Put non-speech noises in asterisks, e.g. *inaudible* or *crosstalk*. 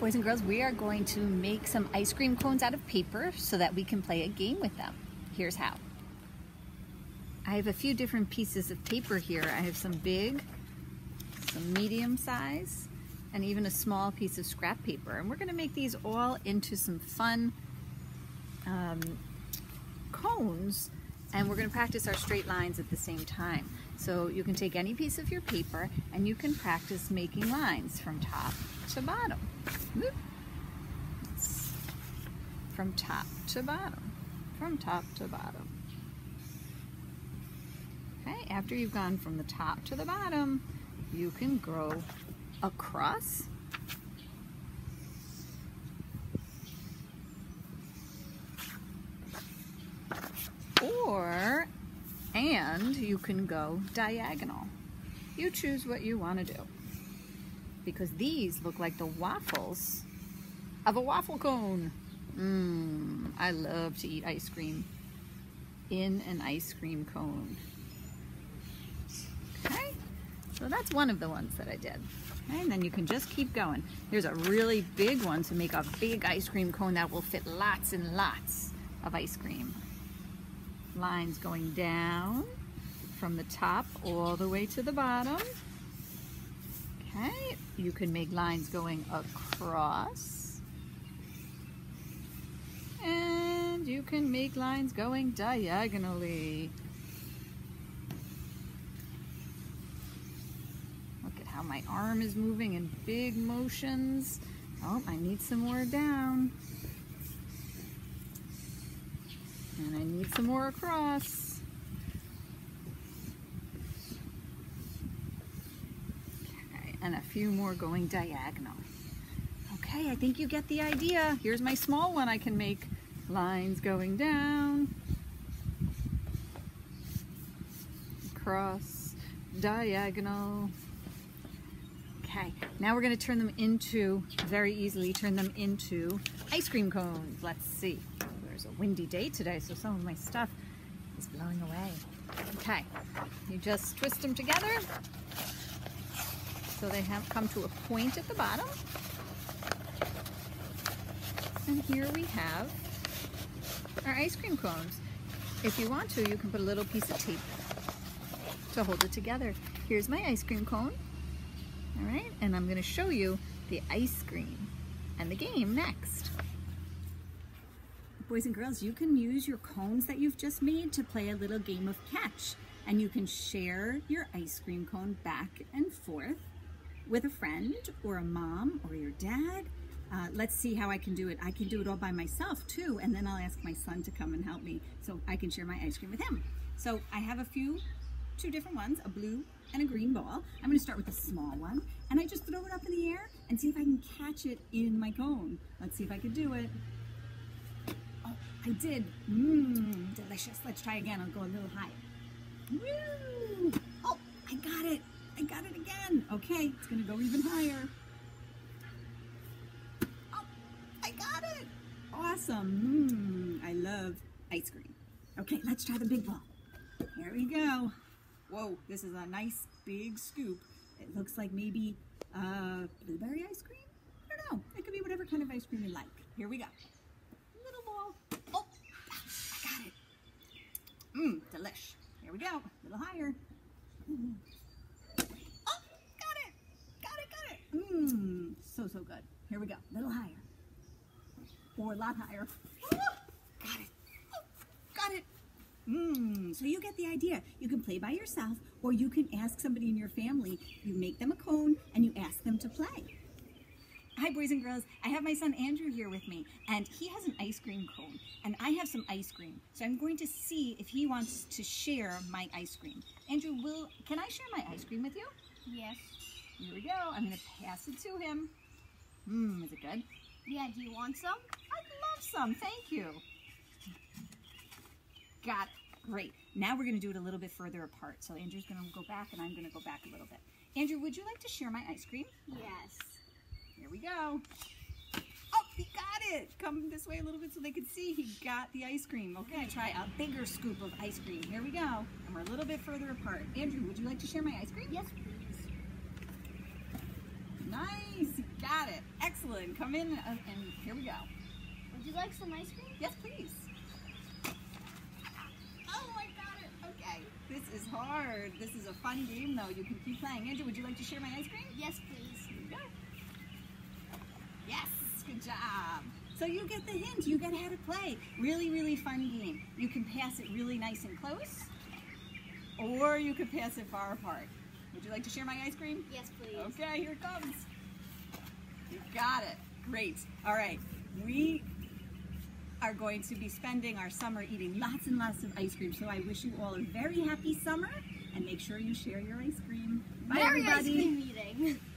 Boys and girls, we are going to make some ice cream cones out of paper so that we can play a game with them. Here's how. I have a few different pieces of paper here. I have some big, some medium size, and even a small piece of scrap paper. And we're gonna make these all into some fun um, cones and we're going to practice our straight lines at the same time. So you can take any piece of your paper and you can practice making lines from top to bottom. From top to bottom. From top to bottom. Okay, after you've gone from the top to the bottom, you can go across or, and you can go diagonal. You choose what you want to do. Because these look like the waffles of a waffle cone. Mmm, I love to eat ice cream in an ice cream cone. Okay, so that's one of the ones that I did. Okay, and then you can just keep going. Here's a really big one to make a big ice cream cone that will fit lots and lots of ice cream lines going down from the top all the way to the bottom. Okay, you can make lines going across. And you can make lines going diagonally. Look at how my arm is moving in big motions. Oh, I need some more down. And I need some more across. Okay, and a few more going diagonal. Okay, I think you get the idea. Here's my small one I can make. Lines going down, across, diagonal. Okay, now we're gonna turn them into, very easily turn them into ice cream cones. Let's see oh, there's a windy day today, so some of my stuff is blowing away. Okay, you just twist them together so they have come to a point at the bottom. And here we have our ice cream cones. If you want to, you can put a little piece of tape to hold it together. Here's my ice cream cone. All right, and I'm gonna show you the ice cream and the game next boys and girls, you can use your cones that you've just made to play a little game of catch. And you can share your ice cream cone back and forth with a friend or a mom or your dad. Uh, let's see how I can do it. I can do it all by myself too, and then I'll ask my son to come and help me so I can share my ice cream with him. So I have a few, two different ones, a blue and a green ball. I'm gonna start with the small one, and I just throw it up in the air and see if I can catch it in my cone. Let's see if I can do it. Oh, I did. Mmm, delicious. Let's try again. I'll go a little higher. Woo! Oh, I got it. I got it again. Okay, it's to go even higher. Oh, I got it. Awesome. Mmm, I love ice cream. Okay, let's try the big ball. Here we go. Whoa, this is a nice big scoop. It looks like maybe uh, blueberry ice cream? I don't know. It could be whatever kind of ice cream you like. Here we go. Little ball. Oh, I got it. Mmm, delish. Here we go. A little higher. Mm. Oh, got it. Got it, got it. Mmm, so, so good. Here we go. A little higher. Or a lot higher. Got it. Got it. Mmm, so you get the idea. You can play by yourself or you can ask somebody in your family. You make them a cone and you ask them to play. Hi boys and girls, I have my son Andrew here with me and he has an ice cream cone and I have some ice cream. So I'm going to see if he wants to share my ice cream. Andrew, will can I share my ice cream with you? Yes. Here we go. I'm going to pass it to him. Mmm, is it good? Yeah, do you want some? I'd love some, thank you. Got it. Great. Now we're going to do it a little bit further apart. So Andrew's going to go back and I'm going to go back a little bit. Andrew, would you like to share my ice cream? Yes. Here we go. Oh, he got it. Come this way a little bit so they can see he got the ice cream. Okay, try a bigger scoop of ice cream. Here we go. And we're a little bit further apart. Andrew, would you like to share my ice cream? Yes, please. Nice. Got it. Excellent. Come in uh, and here we go. Would you like some ice cream? Yes, please. Oh, I got it. Okay. This is hard. This is a fun game, though. You can keep playing. Andrew, would you like to share my ice cream? Yes, please. Here you go. Yes, good job. So you get the hint. You get how to play. Really, really fun game. You can pass it really nice and close, or you could pass it far apart. Would you like to share my ice cream? Yes, please. Okay, here it comes. You got it. Great. All right. We are going to be spending our summer eating lots and lots of ice cream. So I wish you all a very happy summer and make sure you share your ice cream. Bye, Merry everybody. ice cream eating. *laughs*